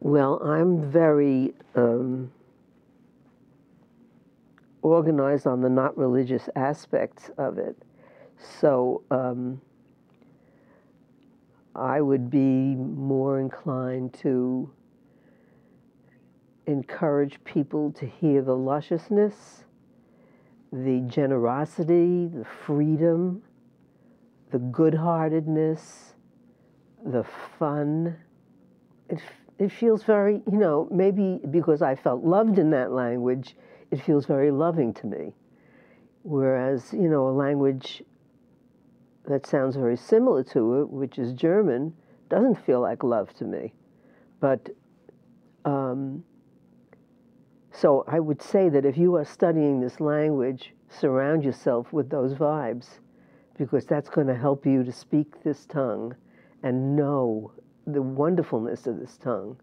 Well, I'm very um, organized on the not religious aspects of it. So um, I would be more inclined to encourage people to hear the lusciousness, the generosity, the freedom, the good heartedness, the fun. It feels very, you know, maybe because I felt loved in that language, it feels very loving to me. Whereas, you know, a language that sounds very similar to it, which is German, doesn't feel like love to me. But um, so I would say that if you are studying this language, surround yourself with those vibes because that's going to help you to speak this tongue and know the wonderfulness of this tongue.